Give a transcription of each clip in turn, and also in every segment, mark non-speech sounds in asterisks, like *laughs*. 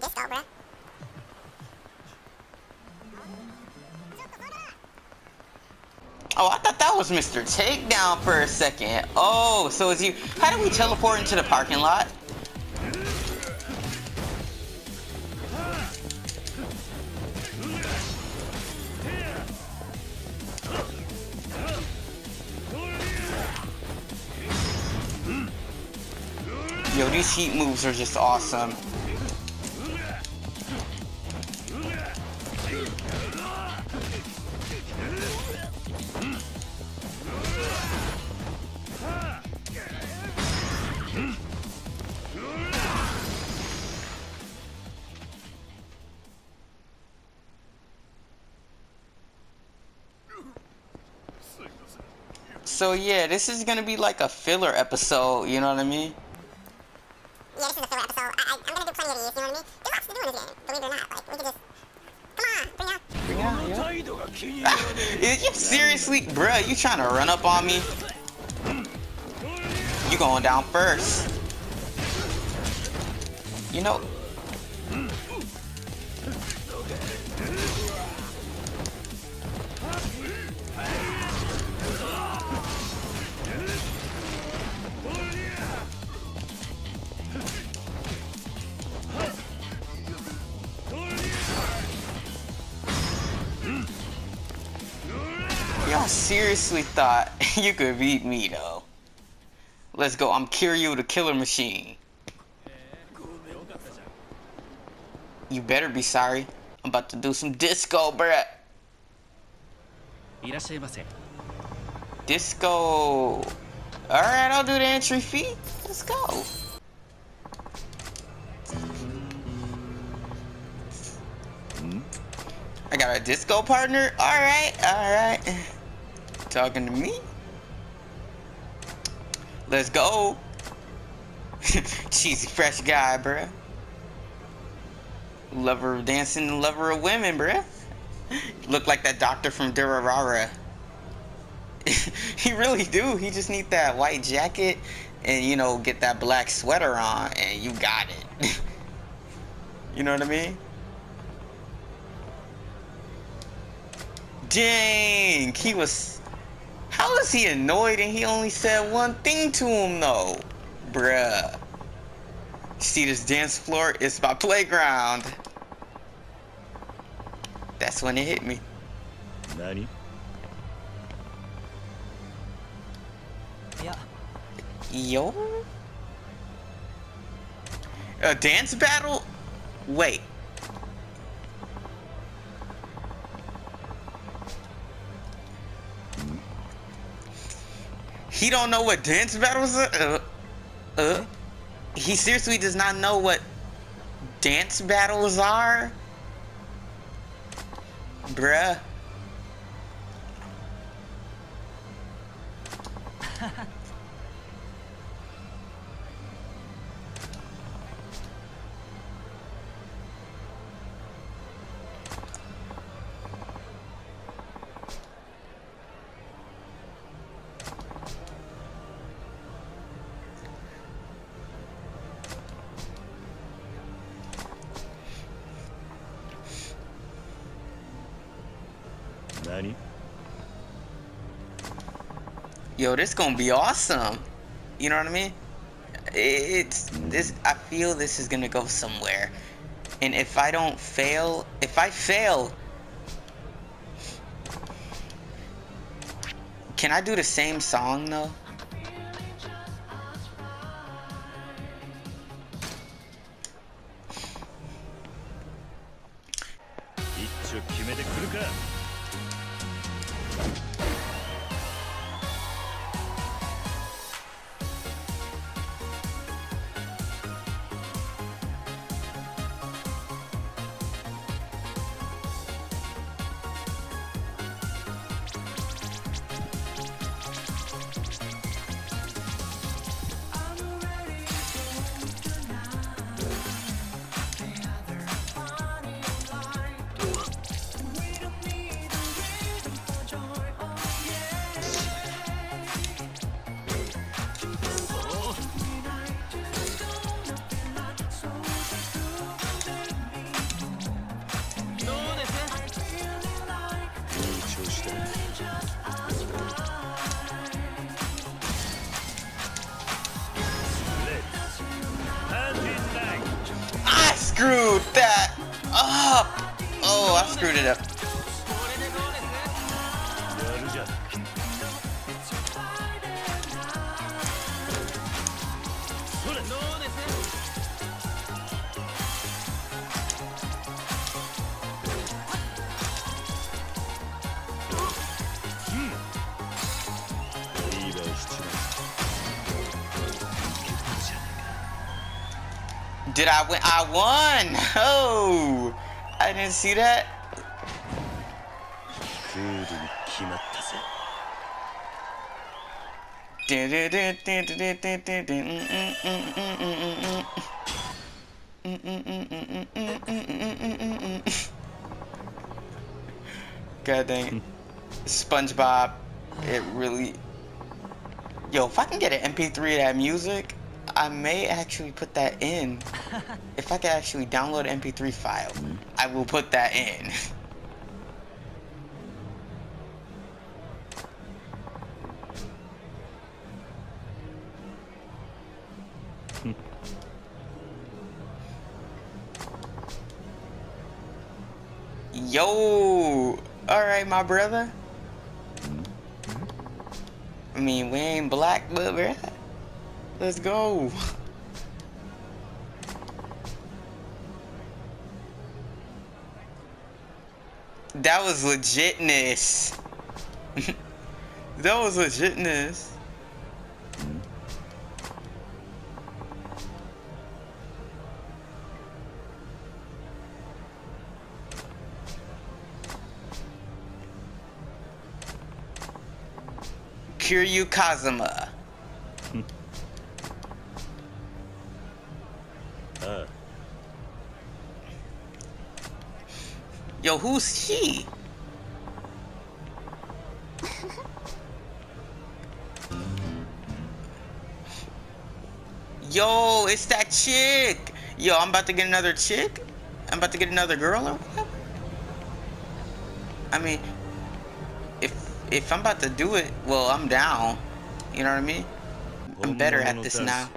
Some disco, bruh. Oh, I thought that was Mr. Shakedown for a second. Oh, so is you? How do we teleport into the parking lot? Yo, these heat moves are just awesome. So yeah, this is gonna be like a filler episode, you know what I mean? Yeah, this is a filler episode. I, I'm gonna do plenty of these, you know what I mean? There's lots to do in this game, believe it or not. Like, we can just... Come on, bring out... Is *laughs* you seriously, bruh, you trying to run up on me? You going down first. You know, seriously thought *laughs* you could beat me, though. Let's go. I'm Kiryu the Killer Machine. You better be sorry. I'm about to do some disco, bruh. Disco. Alright, I'll do the entry fee. Let's go. Hmm? I got a disco partner? Alright, alright. Talking to me. Let's go. *laughs* Cheesy fresh guy, bruh. Lover of dancing, lover of women, bruh. Look like that doctor from Durarara. *laughs* he really do. He just need that white jacket and you know get that black sweater on and you got it. *laughs* you know what I mean? Dang, he was how is he annoyed and he only said one thing to him though? Bruh. See this dance floor? It's my playground. That's when it hit me. Nani? Yeah. Yo? A dance battle? Wait. He don't know what dance battles are? Uh, uh, he seriously does not know what dance battles are? Bruh. 何 yo, this gonna be awesome. You know what I mean? It's this. I feel this is gonna go somewhere, and if I don't fail, if I fail, can I do the same song though? up! Oh, I screwed it up. Did I win? I won! Oh! didn't see that? God dang it. SpongeBob, it really... Yo, if I can get an MP3 of that music, I may actually put that in. *laughs* If I can actually download an MP3 file, mm-hmm. I will put that in. Hmm. Yo! Alright, my brother. Mm-hmm. I mean, we ain't black, but bruh. Let's go. That was legitness. *laughs* that was legitness. Kiryu Kazuma. Who's she? Yo, it's that chick. Yo, I'm about to get another chick. I'm about to get another girl or whatever. I mean, if if I'm about to do it, well, I'm down. You know what I mean? I'm better at this now.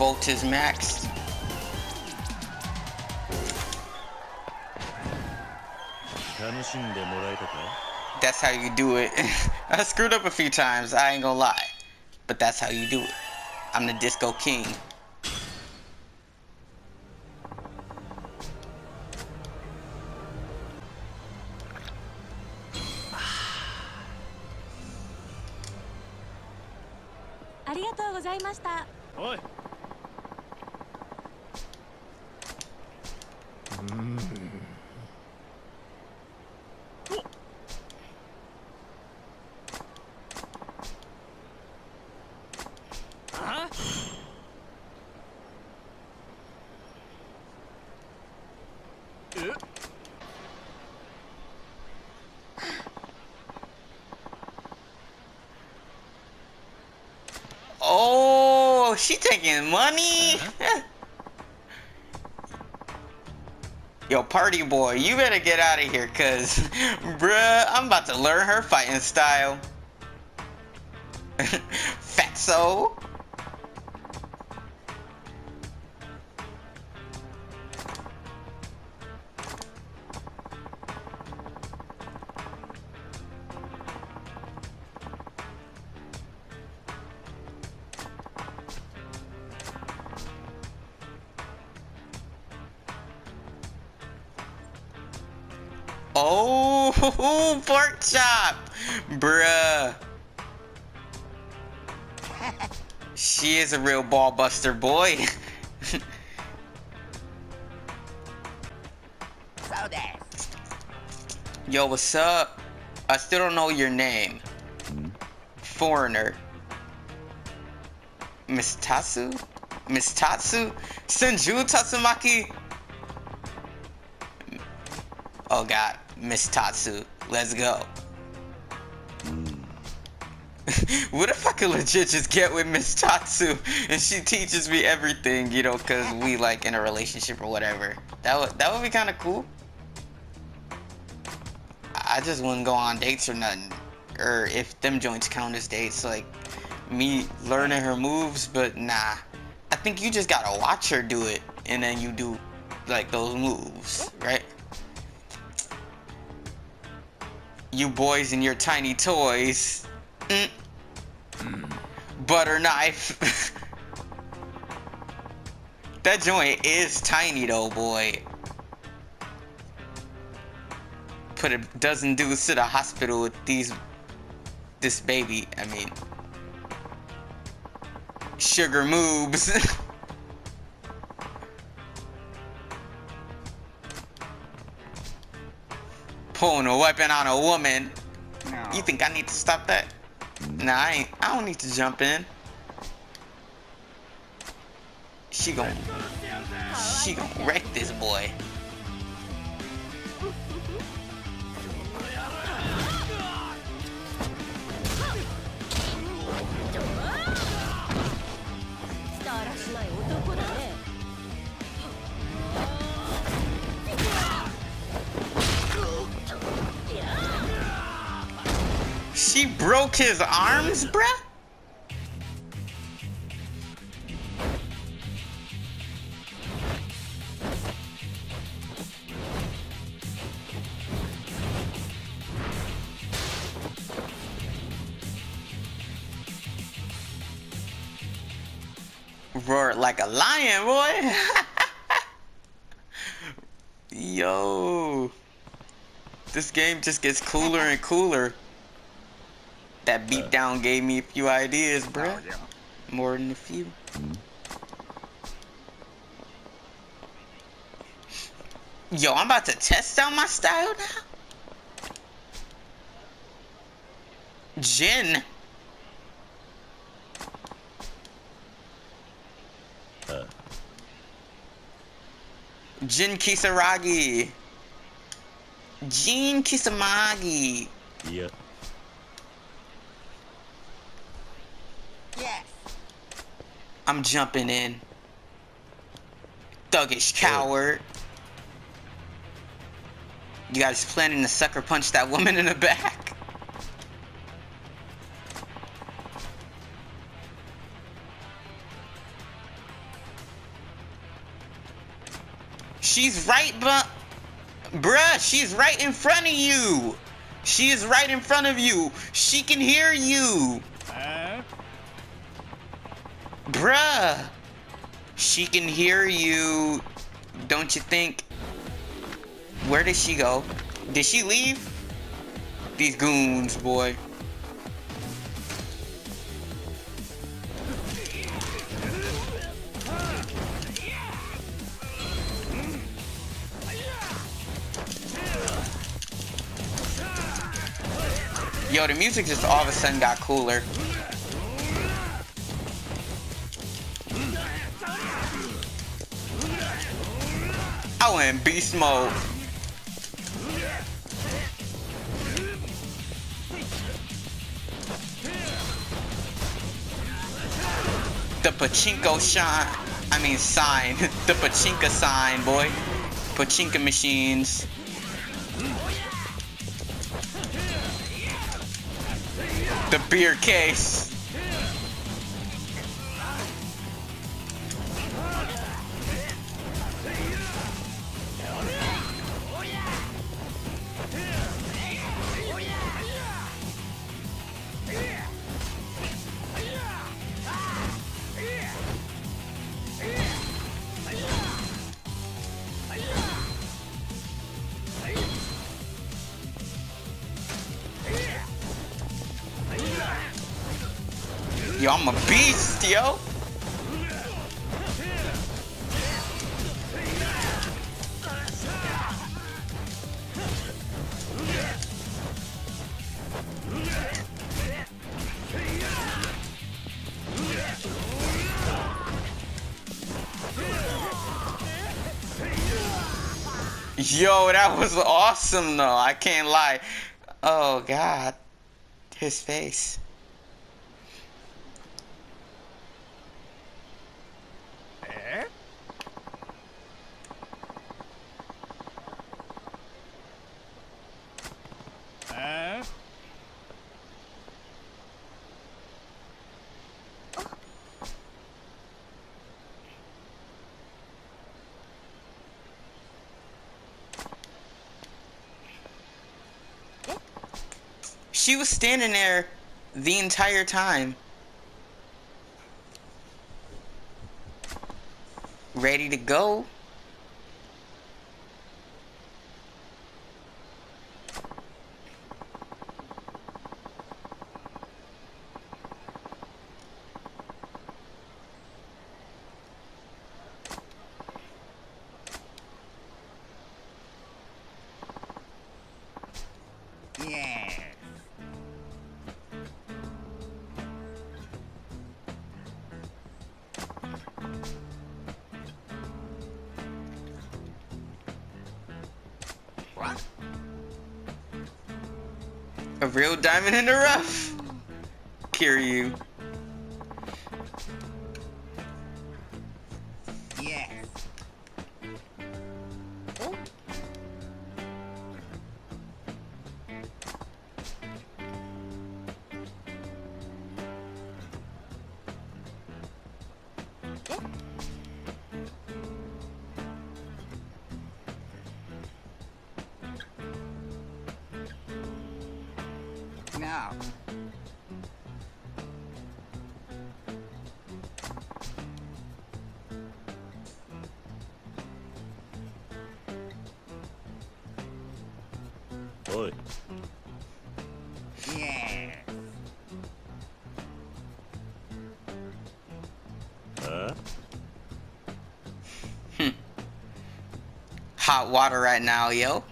volt is maxed. That's how you do it. *laughs* I screwed up a few times, I ain't gonna lie. But that's how you do it. I'm the disco king. She taking money. Yo, party boy, you better get out of here, cause, bruh, I'm about to learn her fighting style. *laughs* Fatso. Oh, *laughs* pork chop, bruh. She is a real ball buster boy. So *laughs* that Yo, what's up? I still don't know your name. Hmm? Foreigner. Miss Tatsu? Miss Tatsu? Senju Tatsumaki? Oh god, Miss Tatsu. Let's go. *laughs* what if I could legit just get with Miss Tatsu and she teaches me everything, you know, cause we like in a relationship or whatever. That would that would be kinda cool. I just wouldn't go on dates or nothing. Or if them joints count as dates, like me learning her moves, but nah. I think you just gotta watch her do it and then you do like those moves, right? You boys and your tiny toys. Mm. Butter knife. *laughs* that joint is tiny though, boy. Put a dozen dudes to the hospital with these this baby. I mean sugar moves. *laughs* Pulling a weapon on a woman. You think I need to stop that? Nah, I ain't. I don't need to jump in. She gon' she gon' wreck this boy. She broke his arms, bruh? Roar like a lion, boy. *laughs* Yo. This game just gets cooler and cooler. That beatdown gave me a few ideas, bruh. More than a few. Yo, I'm about to test out my style now. Jin. Uh. Jin Kisaragi. Jin Kisamagi. いや I'm jumping in. Thuggish coward. You guys planning to sucker punch that woman in the back? She's right, but bruh, she's right in front of you. She is right in front of you. She can hear you. Bruh. She can hear you. Don't you think? Where did she go? Did she leave? These goons, boy. Yo, the music just all of a sudden got cooler. I went beast mode. The pachinko shine. I mean sign. *laughs* the pachinko sign, boy. Pachinko machines. The beer case. Yo, I'm a beast, yo. Yo, that was awesome though. I can't lie. Oh god. His face. She was standing there the entire time. Ready to go. Real diamond in the rough. Kiryu. Oi. Yeah. Huh? Hmm. Hot water right now, yo.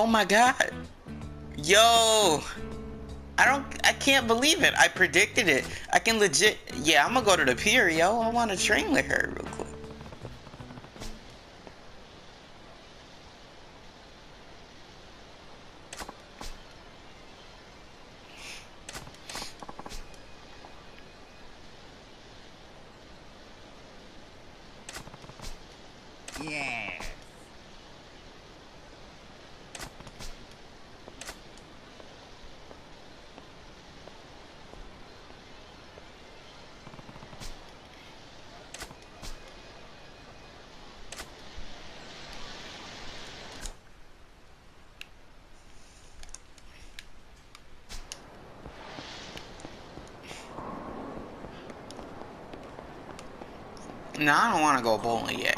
Oh my god. Yo. I don't I can't believe it. I predicted it. I can legit Yeah, I'm gonna go to the pier, yo. I wanna train with her real quick. Yeah. No, I don't want to go bowling yet.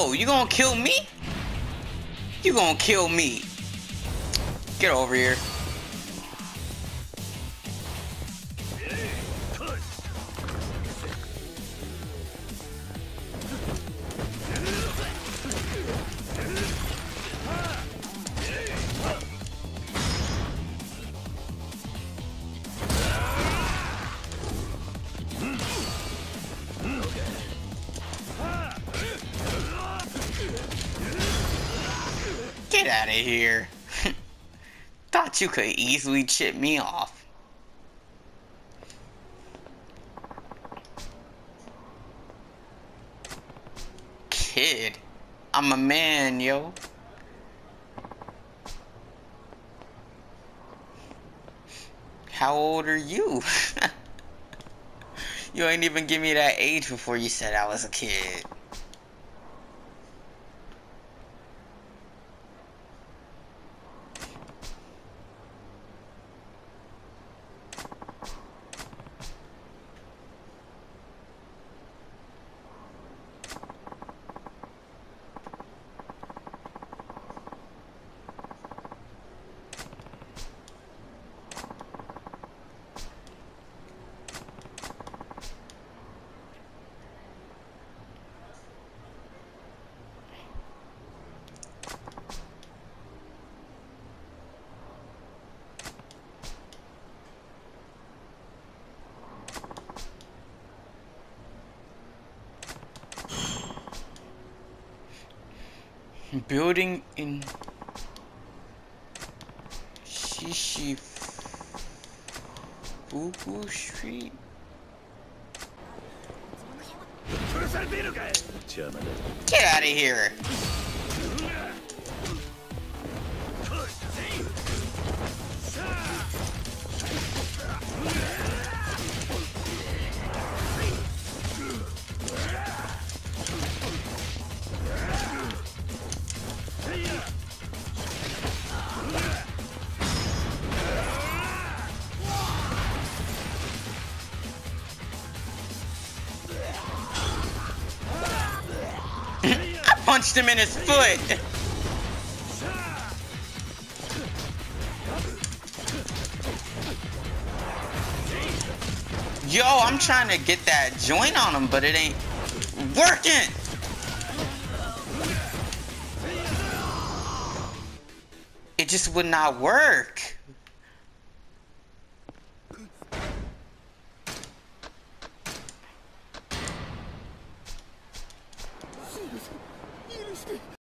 Oh, you gonna kill me? You gonna kill me? Get over here. Get out of here. *laughs* Thought you could easily chip me off. Kid, I'm a man, yo. How old are you? *laughs* you ain't even give me that age before you said I was a kid. building in Shichifuku Street? Get out of here! Punched him in his foot! Yo, I'm trying to get that joint on him, but it ain't working! It just would not work.